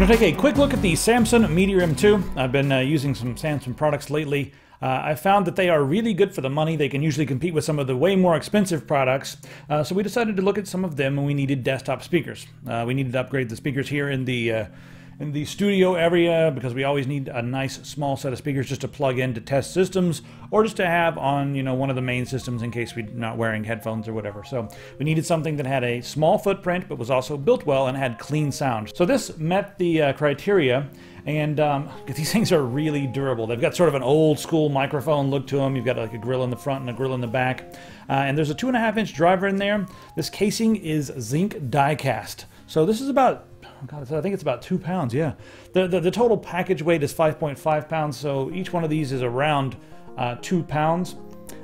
going to take a quick look at the Samson Meteor M2. I've been uh, using some Samson products lately. Uh, I found that they are really good for the money. They can usually compete with some of the way more expensive products. Uh, so we decided to look at some of them and we needed desktop speakers. Uh, we needed to upgrade the speakers here in the uh, in the studio area because we always need a nice small set of speakers just to plug in to test systems or just to have on you know one of the main systems in case we're not wearing headphones or whatever. So we needed something that had a small footprint but was also built well and had clean sound. So this met the uh, criteria. And um, these things are really durable. They've got sort of an old school microphone look to them. You've got like a grill in the front and a grill in the back. Uh, and there's a two and a half inch driver in there. This casing is zinc die cast. So this is about God, I think it's about two pounds. Yeah, the, the, the total package weight is 5.5 pounds, so each one of these is around uh, two pounds.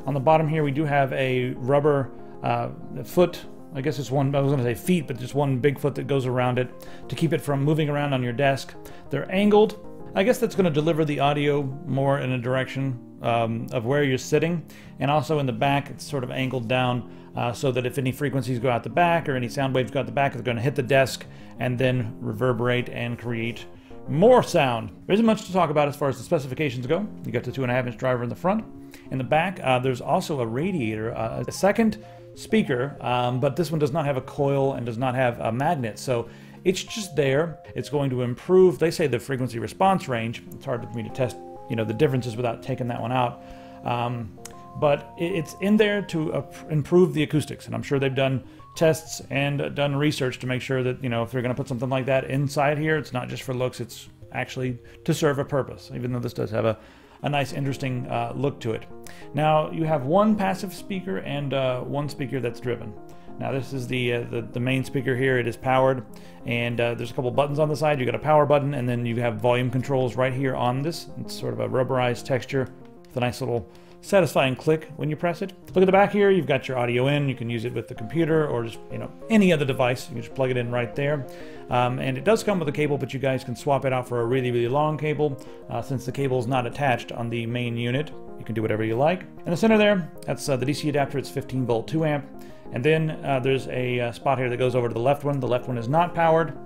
On the bottom here, we do have a rubber uh, foot. I guess it's one. I was going to say feet, but just one big foot that goes around it to keep it from moving around on your desk. They're angled. I guess that's going to deliver the audio more in a direction um, of where you're sitting, and also in the back, it's sort of angled down uh, so that if any frequencies go out the back or any sound waves go out the back, they're going to hit the desk and then reverberate and create more sound. There isn't much to talk about as far as the specifications go. You got the two and a half inch driver in the front. In the back, uh, there's also a radiator, uh, a second speaker, um, but this one does not have a coil and does not have a magnet. So it's just there. It's going to improve, they say, the frequency response range. It's hard for me to test, you know, the differences without taking that one out. Um, but it's in there to improve the acoustics. And I'm sure they've done tests and done research to make sure that, you know, if they're going to put something like that inside here, it's not just for looks, it's actually to serve a purpose, even though this does have a, a nice, interesting uh, look to it. Now, you have one passive speaker and uh, one speaker that's driven. Now this is the, uh, the, the main speaker here. It is powered, and uh, there's a couple buttons on the side. You got a power button, and then you have volume controls right here on this. It's sort of a rubberized texture with a nice little satisfying click when you press it. Look at the back here, you've got your audio in, you can use it with the computer or just, you know, any other device. You can just plug it in right there. Um, and it does come with a cable, but you guys can swap it out for a really, really long cable. Uh, since the cable is not attached on the main unit, you can do whatever you like. In the center there, that's uh, the DC adapter, it's 15 volt 2 amp. And then uh, there's a uh, spot here that goes over to the left one. The left one is not powered,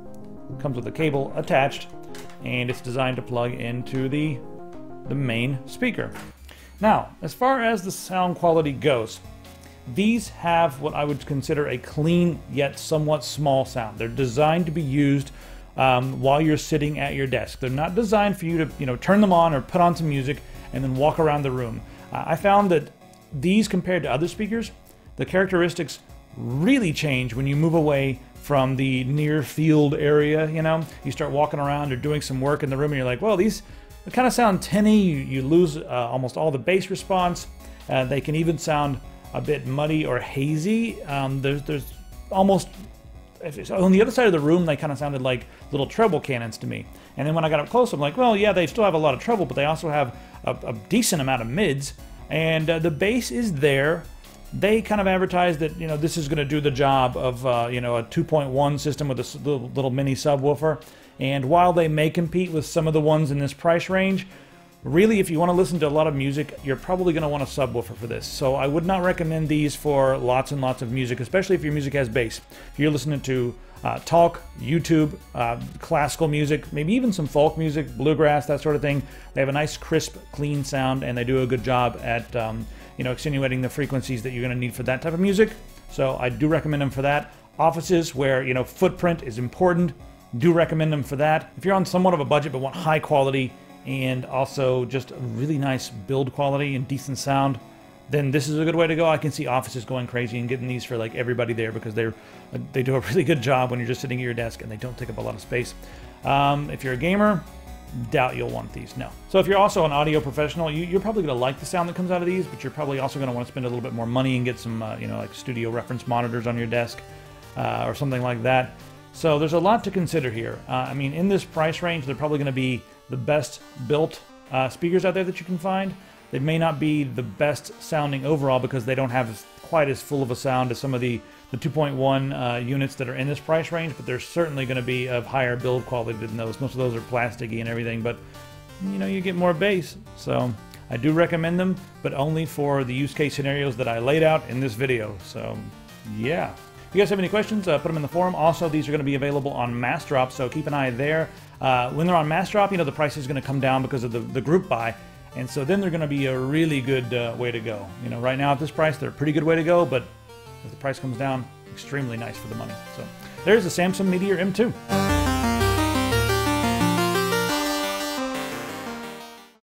comes with a cable attached, and it's designed to plug into the, the main speaker. Now, as far as the sound quality goes, these have what I would consider a clean yet somewhat small sound. They're designed to be used um, while you're sitting at your desk. They're not designed for you to, you know, turn them on or put on some music and then walk around the room. Uh, I found that these compared to other speakers, the characteristics really change when you move away from the near field area. You know, you start walking around or doing some work in the room, and you're like, well, these kind of sound tinny. You, you lose uh, almost all the bass response. Uh, they can even sound a bit muddy or hazy. Um, there's, there's almost on the other side of the room, they kind of sounded like little treble cannons to me. And then when I got up close, I'm like, well, yeah, they still have a lot of treble, but they also have a, a decent amount of mids. And uh, the bass is there. They kind of advertise that you know this is going to do the job of uh, you know a 2.1 system with a little, little mini subwoofer. And while they may compete with some of the ones in this price range, really if you want to listen to a lot of music, you're probably going to want a subwoofer for this. So I would not recommend these for lots and lots of music, especially if your music has bass. If you're listening to uh, talk, YouTube, uh, classical music, maybe even some folk music, bluegrass, that sort of thing. They have a nice, crisp, clean sound, and they do a good job at um, you know extenuating the frequencies that you're going to need for that type of music. So I do recommend them for that. Offices where you know footprint is important, do recommend them for that. If you're on somewhat of a budget but want high quality and also just really nice build quality and decent sound, then this is a good way to go. I can see offices going crazy and getting these for like everybody there because they're they do a really good job when you're just sitting at your desk and they don't take up a lot of space. Um, if you're a gamer, doubt you'll want these. No. So if you're also an audio professional, you, are probably going to like the sound that comes out of these, but you're probably also going to want to spend a little bit more money and get some, uh, you know, like studio reference monitors on your desk uh, or something like that. So there's a lot to consider here. Uh, I mean, in this price range, they're probably going to be the best built uh, speakers out there that you can find. They may not be the best sounding overall because they don't have quite as full of a sound as some of the, the 2.1 uh, units that are in this price range, but they're certainly going to be of higher build quality than those. Most of those are plasticky and everything, but you know, you get more bass. So I do recommend them, but only for the use case scenarios that I laid out in this video. So yeah. If you guys have any questions, uh, put them in the forum. Also, these are going to be available on Mass Drop, so keep an eye there. Uh, when they're on Mass Drop, you know the price is going to come down because of the, the group buy. And so then they're going to be a really good uh, way to go. You know, right now at this price, they're a pretty good way to go, but if the price comes down, extremely nice for the money. So there's the Samson Meteor M2.